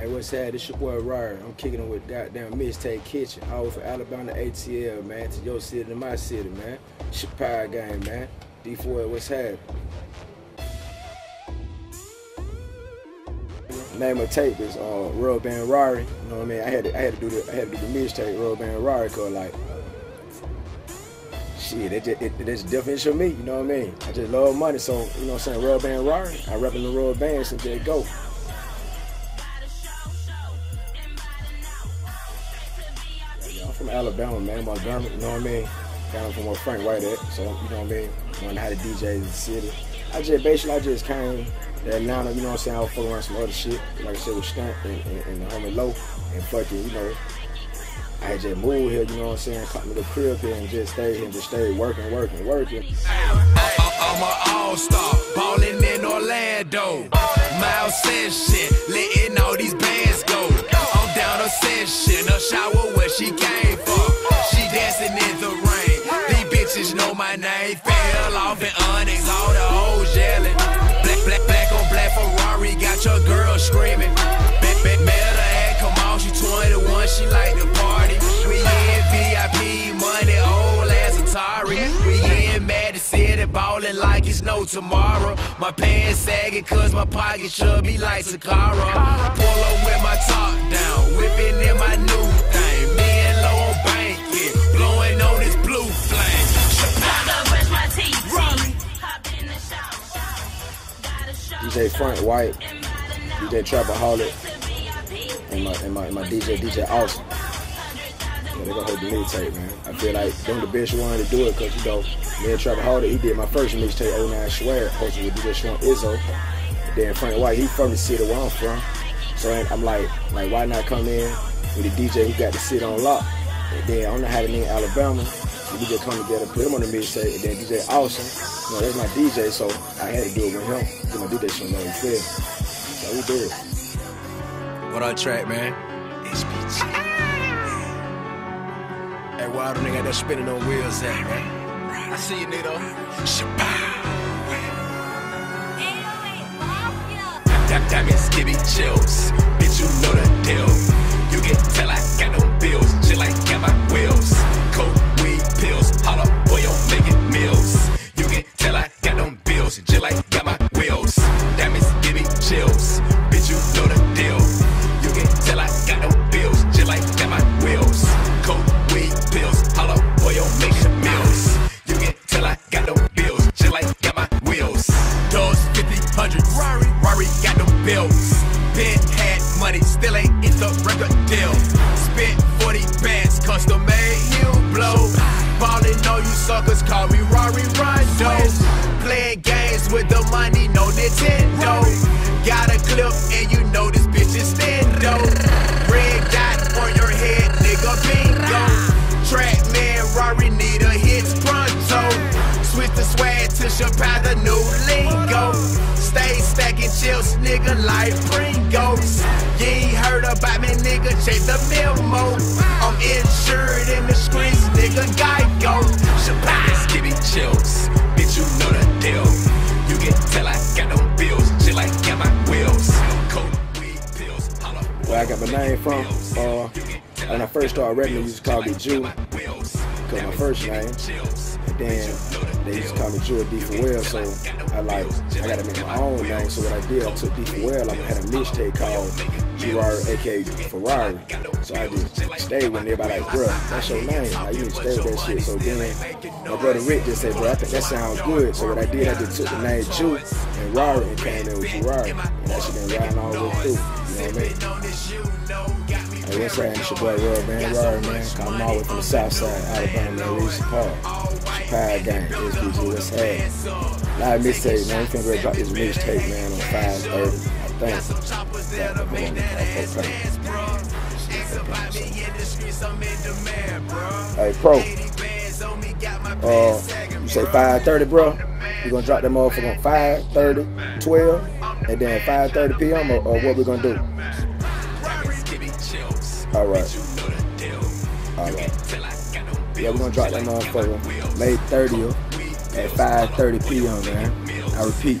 Hey, what's that? This your boy Ryer. I'm kicking it with goddamn Mixtape Kitchen. All for Alabama ATL, man. To your city to my city, man. Shapow game, man. D4, what's happening? Name of tape is uh, Rub Band Rari. You know what I mean? I had to, I had to do the I had to do the mixtape Rub Band Rari cause like shit, that just, it, that's definition of me. You know what I mean? I just love money, so you know what I'm saying. Rub Band Rari. I repping the Rub Band since they go. Alabama, man, Montgomery, you know what I mean? Down from where Frank White at, so you know what I mean? Learned how to DJ in the city. I just basically I just came to Atlanta, you know what I'm saying? I was fucking around some other shit, like I said with Stunt and, and, and the homie Low, and fucking, you know, I just moved here, you know what I'm saying? Caught me the crib here and just stayed here and just stayed working, working, working. I'm an all-star, ballin' in Orlando. Miles says shit, letting all these bands I'm a shower where she came from. She dancing in the rain. These bitches know my name. Fell off in Onyx, all the hoes yelling. Black, black, black on black Ferrari, got your girl screaming. Bet, bet, met her come on, she 21, she like to party. We in VIP, money, old ass Atari. We in Madison City, ballin' like it's no tomorrow. My pants sagging cause my pocket should be like Sakara. Pull DJ Frank White, DJ Trapaholic, and my, and my, and my DJ, DJ Awesome. Yeah, they gonna hold the mixtape, man. I feel like them the best one to do it, cause you know, me and Trapaholic, he did my first mixtape, 09 Swear, hosted with DJ Sean Izzo. Then Frank White, he from the city where I'm from. So I'm like, like why not come in with a DJ who got the city on lock? And then I don't know how to name Alabama. So we just come together, put him on the mixtape, and then DJ Awesome. You know, that's my DJ, so I had to do it with him. You know, do that shit, you know, you feel? So we did it. What on track, man? HBG. Hey, why do they got that spinning on wheels at, man? I see you, Nito. Shapow. That diamonds give me chills. Bitch, you know the deal. You can tell I Been had money, still ain't in the record deal. Spent 40 bands, custom made, heel blow. Ballin' on you suckers, call me Rari Rondo. Playing games with the money, no Nintendo. Got a clip and you know this bitch is stendo. Red dot on your head, nigga, bingo. Track man, Rari need a hits pronto. Switch the swag to Shapow, the new lingo. Stay stacking chips, nigga, like Pringles. You ain't heard about me, nigga, check the memo. I'm insured in the streets, nigga, Geico. Shapow, give me chills. Bitch, you know the deal. You can tell I got no bills, shit like got my wheels. Coke, weed, pills, holla. Where I got my name from, uh, when I first started rapping, they used to call me Jew, cause my first name. And then they used to call me Jew D for well, so I like, I gotta make my own name. So what I did, I took D for well, I had a mixtape called Gerard, aka Ferrari. So I just stayed with everybody like, bruh, that's your name. You need to stay with that shit. So then my brother Rick just said, bro, I think that sounds good. So what I did, I just took the name Jew and Rari and came in with Jurrarri. And that shit been riding all the way through. You know what I mean? What's that? It's your boy Roy Man Rari, man. I'm all the way from the south side, Alabama, man. Reese Park. Shapow gang, SBG, what's happening? Live mixtape, man. We finna go drop this mixtape, man, on 530. I think. Hey, pro. Uh, you say 530, bro? We gonna drop that motherfucker on 530, 12, and then 530 p.m. Or, or what we gonna do? All right. All right. Yeah, we're gonna drop that motherfucker May 30th at 5:30 p.m. Man. I repeat,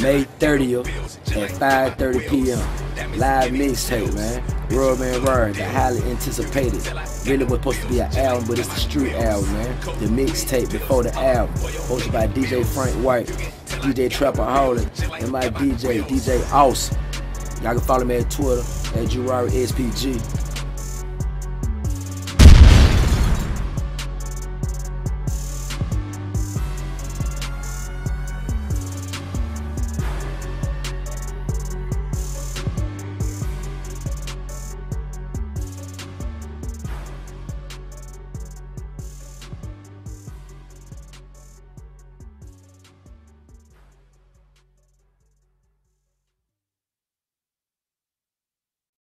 May 30th at 5:30 p.m. live mixtape, man. World Man Rare, the highly anticipated. Really was supposed to be an album, but it's the street album, man. The mixtape before the album. Hosted by DJ Frank White, DJ Trapper Trapaholic, and my DJ, DJ Aus. Y'all can follow me at Twitter at Jurrarri SPG.